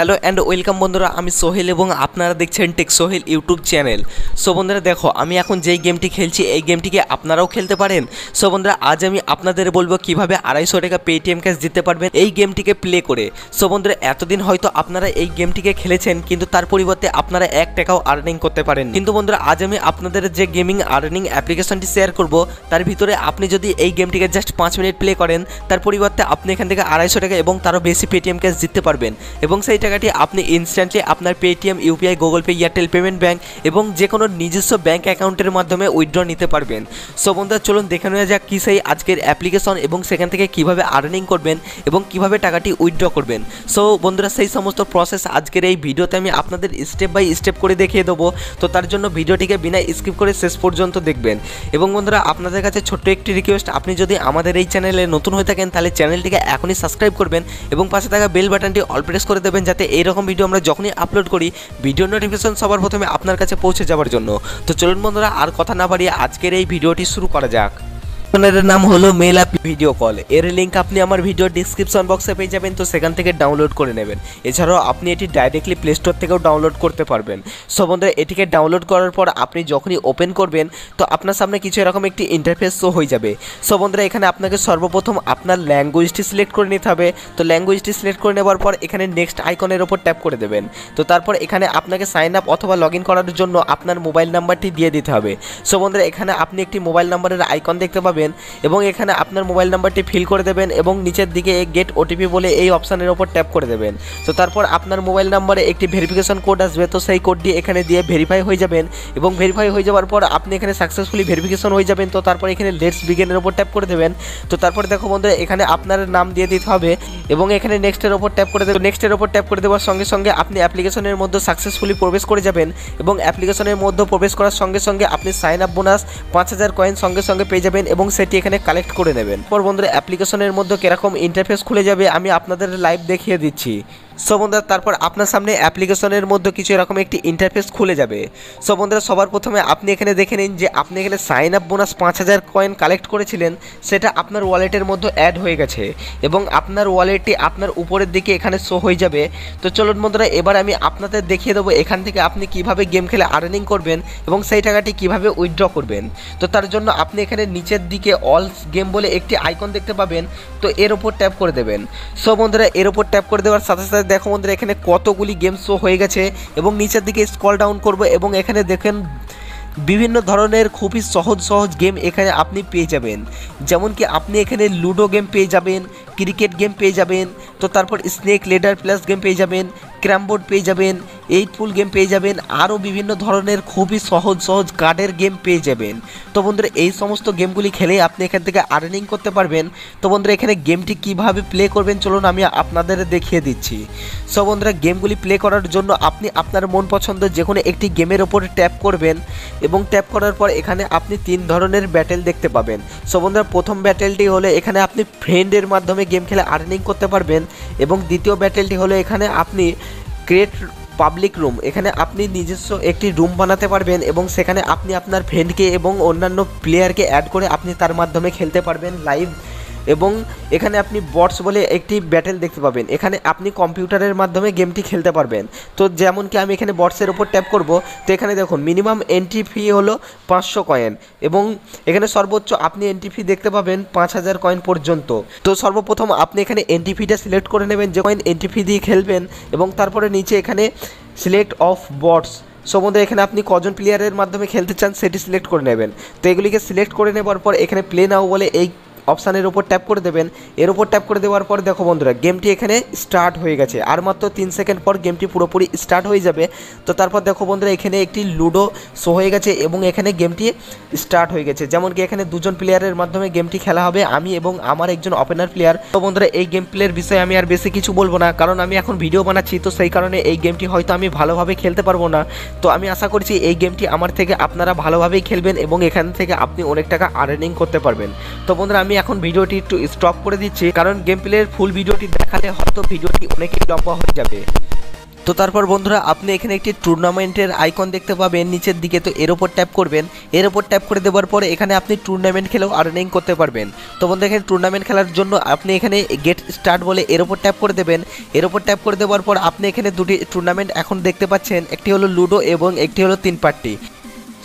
Hello and welcome বন্ধুরা, আমি সোহেল এবং আপনারা দেখছেন tech Sohel YouTube channel. So বন্ধুরা দেখো, আমি এখন যেই গেমটি খেলছি, এই গেমটিকে আপনারাও খেলতে পারেন। সো বন্ধুরা, আজ আমি আপনাদের বলব কীভাবে আড়াইশো টাকা পেটিএম ক্যাশ দিতে পারবেন এই গেমটিকে প্লে করে। সো বন্ধুরা, এতদিন হয়তো আপনারা এই গেমটিকে খেলেছেন, কিন্তু তার পরিবর্তে আপনারা এক টাকাও আর্নিং করতে পারেন কিন্তু বন্ধুরা, আজ আমি আপনাদের যে গেমিং আর্নিং অ্যাপ্লিকেশনটি শেয়ার করব, তার ভিতরে আপনি যদি এই গেমটিকে জাস্ট পাঁচ মিনিট প্লে করেন, তার পরিবর্তে আপনি এখান থেকে আড়াইশো টাকা এবং তারও বেশি পেটিএম ক্যাশ জিততে পারবেন। এবং সেই টাকাটি আপনি ইনস্ট্যান্টলি আপনার Paytm UPI Google Pay Airtel payment bank এবং যে কোনো নিজস্ব ব্যাঙ্ক অ্যাকাউন্টের মাধ্যমে উইথড্র নিতে পারবেন। সো বন্ধুরা, চলুন দেখে নেওয়া যাক কী সেই আজকের অ্যাপ্লিকেশন এবং সেখান থেকে কীভাবে আর্নিং করবেন এবং কীভাবে টাকাটি উইথড্র করবেন। সো বন্ধুরা, সেই সমস্ত প্রসেস আজকের এই ভিডিওতে আমি আপনাদের স্টেপ বাই স্টেপ করে দেখিয়ে দেবো। তো তার জন্য ভিডিওটিকে বিনা স্কিপ করে শেষ পর্যন্ত দেখবেন। এবং বন্ধুরা, আপনাদের কাছে ছোট্ট একটি রিকোয়েস্ট আপনি যদি আমাদের এই চ্যানেলে নতুন হয়ে থাকেন, তাহলে চ্যানেলটিকে এখনই সাবস্ক্রাইব করবেন এবং পাশে থাকা বেল বাটনটি অল প্রেস করে দেবেন যাতে এইরকম ভিডিও আমরা যখনই আপলোড করি ভিডিও নোটিফিকেশন সবার প্রথমে আপনার কাছে পৌঁছে যাওয়ার জন্য। তো চলুন বন্ধুরা, আর কথা না বাড়িয়ে আজকের এই ভিডিওটি শুরু করা যাক। এর নাম হলো মেল অ্যাপ ভিডিও কল এর লিঙ্ক আপনি আমার ভিডিও ডিসক্রিপশন বক্সে পেয়ে যাবেন, তো সেখান থেকে ডাউনলোড করে নেবেন। এছাড়াও আপনি এটি ডাইরেক্টলি প্লে স্টোর থেকেও ডাউনলোড করতে পারবেন। সো বন্ধুরা, এটিকে ডাউনলোড করার পর আপনি যখনই ওপেন করবেন, তো আপনার সামনে কিছু এরকম একটি ইন্টারফেস শো হয়ে যাবে। সো বন্ধুরা, এখানে আপনাকে সর্বপ্রথম আপনার ল্যাঙ্গুয়েজটি সিলেক্ট করে নিতে হবে। তো ল্যাঙ্গুয়েজটি সিলেক্ট করে নেওয়ার পর এখানে নেক্সট আইকনের ওপর ট্যাপ করে দেবেন। তো তারপর এখানে আপনাকে সাইন আপ অথবা লগ ইন করার জন্য আপনার মোবাইল নাম্বারটি দিয়ে দিতে হবে। সো বন্ধুরা, এখানে আপনি একটি মোবাইল নাম্বারের আইকন দেখতে পাবেন। এবং এখানে আপনার মোবাইল নাম্বারটি ফিল করে দেবেন এবং নিচের দিকে গেট ওটিপি বলে এই অপশানের ওপর ট্যাপ করে দেবেন। তো তারপর আপনার মোবাইল নাম্বারে একটি ভেরিফিকেশন কোড আসবে, তো সেই কোডটি এখানে দিয়ে ভেরিফাই হয়ে যাবেন এবং ভেরিফাই হয়ে যাওয়ার পর আপনি এখানে সাকসেসফুলি ভেরিফিকেশন হয়ে যাবেন, তো তারপর এখানে লেটস বিগেনের ওপর ট্যাপ করে দেবেন। তো তারপর দেখো বন্ধুরা, এখানে আপনার নাম দিয়ে দিতে হবে এবং এখানে নেক্সটের ওপর ট্যাপ করে দেবেন। নেক্সটের ওপর ট্যাপ করে দেওয়ার সঙ্গে সঙ্গে আপনি অ্যাপ্লিকেশনের মধ্যে সাকসেসফুলি প্রবেশ করে যাবেন এবং অ্যাপ্লিকেশনের মধ্যে প্রবেশ করার সঙ্গে সঙ্গে আপনি সাইন আপ বোনাস পাঁচ হাজার কয়েন সঙ্গে সঙ্গে পেয়ে যাবেন এবং সেটি এখানে কালেক্ট করে নেবেন। পর বন্ধুরা, অ্যাপ্লিকেশনের মধ্যে কীরকম ইন্টারফেস খুলে যাবে, আমি আপনাদের লাইভ দেখিয়ে দিচ্ছি। সো বন্ধুরা তারপর আপনার সামনে অ্যাপ্লিকেশনের মধ্যে কিছু এরকম একটি ইন্টারফেস খুলে যাবে। সো বন্ধুরা সবার প্রথমে আপনি এখানে দেখে নিন যে আপনি এখানে সাইন আপ বোনাস পাঁচ হাজার কয়েন কালেক্ট করেছিলেন, সেটা আপনার ওয়ালেটের মধ্যে অ্যাড হয়ে গেছে এবং আপনার ওয়ালেটটি আপনার উপরের দিকে এখানে শো হয়ে যাবে। তো চলুন বন্ধুরা, এবার আমি আপনাদের দেখিয়ে দেবো এখান থেকে আপনি কীভাবে গেম খেলে আর্নিং করবেন এবং সেই টাকাটি কীভাবে উইথড্র করবেন। তো তার জন্য আপনি এখানে নিচের দিকে অল গেম বলে একটি আইকন দেখতে পাবেন, তো এর ওপর ট্যাপ করে দেবেন। সো বন্ধুরা, এর ওপর ট্যাপ করে দেওয়ার সাথে সাথে দেখো বন্ধুরা, এখানে কতগুলি গেম শো হয়ে গেছে এবং নিচের দিকে স্কল ডাউন করব এবং এখানে দেখেন বিভিন্ন ধরনের খুবই সহজ সহজ গেম এখানে আপনি পেয়ে যাবেন। যেমন কি আপনি এখানে লুডো গেম পেয়ে যাবেন ক্রিকেট গেম পেয়ে যাবেন, তো তারপর স্নেক লেডার প্লাস গেম পেয়ে যাবেন ক্র্যামবোর্ড পেয়ে যাবেন এইট পুল গেম পেয়ে যাবেন। আরও বিভিন্ন ধরনের খুবই সহজ সহজ কার্ডের গেম পেয়ে যাবেন। তো বন্ধুরা, এই সমস্ত গেমগুলি খেলে আপনি এখান থেকে আর্নিং করতে পারবেন। তো বন্ধুরা, এখানে গেমটি কীভাবে প্লে করবেন চলুন আমি আপনাদের দেখিয়ে দিচ্ছি। সো বন্ধুরা গেমগুলি প্লে করার জন্য আপনি আপনার মন পছন্দ যে কোনো একটি গেমের ওপর ট্যাপ করবেন এবং ট্যাপ করার পর এখানে আপনি তিন ধরনের ব্যাটেল দেখতে পাবেন। সো বন্ধুরা, প্রথম ব্যাটেলটি হলো এখানে আপনি ফ্রেন্ডের মাধ্যমে গেম খেলে আর্নিং করতে পারবেন এবং দ্বিতীয় ব্যাটেলটি হলো এখানে আপনি ক্রিয়েট পাবলিক রুম এখানে আপনি নিজস্ব একটি রুম বানাতে পারবেন এবং সেখানে আপনি আপনার ফ্রেন্ডকে এবং অন্যান্য প্লেয়ারকে অ্যাড করে আপনি তার মাধ্যমে খেলতে পারবেন লাইভ এবং এখানে আপনি বটস বলে একটি ব্যাটেল দেখতে পাবেন। এখানে আপনি কম্পিউটারের মাধ্যমে গেমটি খেলতে পারবেন। তো যেমন কি আমি এখানে বটসের ওপর ট্যাপ করব, তো এখানে দেখুন মিনিমাম এন্ট্রি ফি হলো পাঁচশো কয়েন এবং এখানে সর্বোচ্চ আপনি এন্ট্রি ফি দেখতে পাবেন পাঁচ হাজার কয়েন পর্যন্ত। তো সর্বপ্রথম আপনি এখানে এন্ট্রি ফিটা সিলেক্ট করে নেবেন, যে কয়েন এন্ট্রি ফি দিয়ে খেলবেন এবং তারপরে নিচে এখানে সিলেক্ট অফ বটস সো বন্ধুরা এখানে আপনি কজন প্লেয়ারের মাধ্যমে খেলতে চান, সেটি সিলেক্ট করে নেবেন। তো এগুলিকে সিলেক্ট করে নেবার পর এখানে প্লে নাও বলে এই অপশানের ওপর ট্যাপ করে দেবেন। এর ওপর ট্যাপ করে দেওয়ার পর দেখো বন্ধুরা, গেমটি এখানে স্টার্ট হয়ে গেছে। আর মাত্র তিন সেকেন্ড পর গেমটি পুরোপুরি স্টার্ট হয়ে যাবে। তো তারপর দেখো বন্ধুরা, এখানে একটি লুডো শো হয়ে গেছে এবং এখানে গেমটি স্টার্ট হয়ে গেছে। যেমন কি এখানে দুজন প্লেয়ারের মাধ্যমে গেমটি খেলা হবে, আমি এবং আমার একজন ওপেনার প্লেয়ার। তো বন্ধুরা, এই গেম প্লের বিষয়ে আমি আর বেশি কিছু বলব না, কারণ আমি এখন ভিডিও বানাচ্ছি, তো সেই কারণে এই গেমটি হয়তো আমি ভালোভাবে খেলতে পারব না। তো আমি আশা করছি এই গেমটি আমার থেকে আপনারা ভালোভাবেই খেলবেন এবং এখান থেকে আপনি অনেক টাকা আর্নিং করতে পারবেন। তো বন্ধুরা, আমি এখন ভিডিওটি একটু স্টপ করে দিচ্ছি, কারণ গেম প্লের ফুল ভিডিওটি দেখালে হয়তো ভিডিওটি অনেকই লম্বা হয়ে যাবে। তো তারপর বন্ধুরা, আপনি এখানে একটি টুর্নামেন্টের আইকন দেখতে পাবেন, নিচের দিকে তো এর ওপর ট্যাপ করবেন। এর ওপর ট্যাপ করে দেওয়ার পরে এখানে আপনি টুর্নামেন্ট খেলেও আর্নিং করতে পারবেন। তো বন্ধু এখানে টুর্নামেন্ট খেলার জন্য আপনি এখানে গেট স্টার্ট বলে এর ওপর ট্যাপ করে দেবেন। এর ওপর ট্যাপ করে দেওয়ার পর আপনি এখানে দুটি টুর্নামেন্ট এখন দেখতে পাচ্ছেন, একটি হলো লুডো এবং একটি হলো তিন পার্টি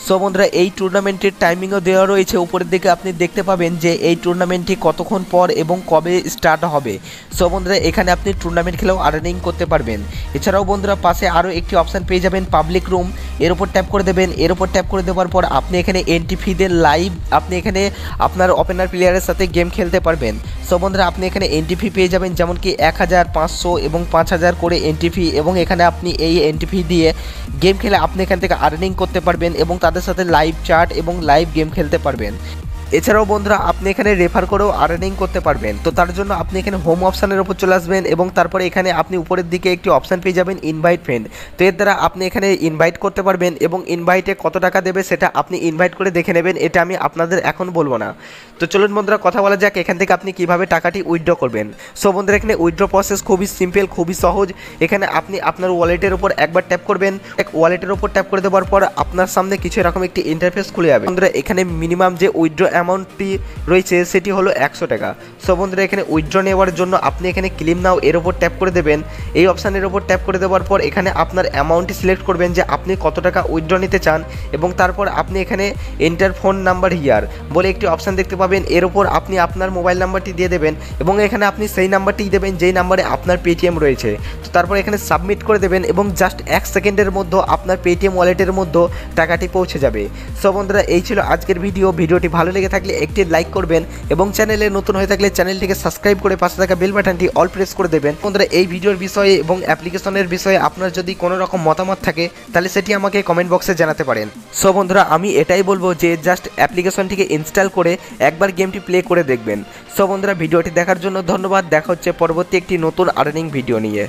সো বন্ধুরা, এই টুর্নামেন্টের টাইমিংও দেওয়া রয়েছে। উপরের দিকে আপনি দেখতে পাবেন যে এই টুর্নামেন্টটি কতক্ষণ পর এবং কবে স্টার্ট হবে। সো বন্ধুরা, এখানে আপনি টুর্নামেন্ট খেলেও আর্নিং করতে পারবেন। এছাড়াও বন্ধুরা, পাশে আরও একটি অপশান পেয়ে যাবেন পাবলিক রুম এর উপর ট্যাপ করে দেবেন, এর উপর ট্যাপ করে দেওয়ার পর আপনি এখানে এন্ট্রি ফিদের লাইভ আপনি এখানে আপনার ওপেনার প্লেয়ারের সাথে গেম খেলতে পারবেন। সো বন্ধুরা, আপনি এখানে এন্ট্রি ফি পেয়ে যাবেন, যেমন কি এক হাজার পাঁচশো এবং পাঁচ হাজার করে এন্ট্রি ফি এবং এখানে আপনি এই এন্ট্রি ফি দিয়ে গেম খেলে আপনি এখান থেকে আর্নিং করতে পারবেন এবং তাদের সাথে লাইভ চার্ট এবং লাইভ গেম খেলতে পারবেন। এছাড়াও বন্ধুরা, আপনি এখানে রেফার করেও আর্নিং করতে পারবেন। তো তার জন্য আপনি এখানে হোম অপশানের উপর চলে আসবেন এবং তারপরে এখানে আপনি উপরের দিকে একটি অপশান পেয়ে যাবেন ইনভাইট ফ্রেন্ড তো এর দ্বারা আপনি এখানে ইনভাইট করতে পারবেন এবং ইনভাইটে কত টাকা দেবে সেটা আপনি ইনভাইট করে দেখে নেবেন। এটা আমি আপনাদের এখন বলব না। তো চলুন বন্ধুরা, কথা বলা যাক এখান থেকে আপনি কীভাবে টাকাটি উইথড্র করবেন। সো বন্ধুরা, এখানে উইথড্র প্রসেস খুবই সিম্পল খুবই সহজ। এখানে আপনি আপনার ওয়ালেটের উপর একবার ট্যাপ করবেন। এক ওয়ালেটের উপর ট্যাপ করে দেওয়ার পর আপনার সামনে কিছু এরকম একটি ইন্টারফেস খুলে যাবে। বন্ধুরা, এখানে মিনিমাম যে উইথড্র অ্যামাউন্টটি রয়েছে, সেটি হলো একশো টাকা। সো বন্ধুরা, এখানে উইথড্র নেওয়ার জন্য আপনি এখানে ক্লিম নাও এর ওপর ট্যাপ করে দেবেন। এই অপশানের ওপর ট্যাপ করে দেওয়ার পর এখানে আপনার অ্যামাউন্টটি সিলেক্ট করবেন যে আপনি কত টাকা উইথড্র নিতে চান এবং তারপর আপনি এখানে এন্টার ফোন নাম্বার হিয়ার বলে একটি অপশান দেখতে পাবেন। এর ওপর আপনি আপনার মোবাইল নাম্বারটি দিয়ে দেবেন এবং এখানে আপনি সেই নাম্বারটি দেবেন যেই নাম্বারে আপনার পেটিএম রয়েছে। তো তারপর এখানে সাবমিট করে দেবেন এবং জাস্ট এক সেকেন্ডের মধ্যে আপনার পেটিএম ওয়ালেটের মধ্যে টাকাটি পৌঁছে যাবে। সো বন্ধুরা, এই ছিল আজকের ভিডিও ভিডিওটি ভালো লেগে থাকলে একটি লাইক করবেন এবং চ্যানেলে নতুন হয়ে থাকলে চ্যানেলটিকে সাবস্ক্রাইব করে পাশে থাকা বেল বাটনটি অল প্রেস করে দেবেন। বন্ধুরা, এই ভিডিওর বিষয়ে এবং অ্যাপ্লিকেশনের বিষয়ে আপনার যদি কোনো রকম মতামত থাকে, তাহলে সেটি আমাকে কমেন্ট বক্সে জানাতে পারেন। সো বন্ধুরা, আমি এটাই বলব যে জাস্ট অ্যাপ্লিকেশনটিকে ইনস্টল করে একবার গেমটি প্লে করে দেখবেন। সো বন্ধুরা, ভিডিওটি দেখার জন্য ধন্যবাদ। দেখা হচ্ছে পরবর্তী একটি নতুন আর্নিং ভিডিও নিয়ে।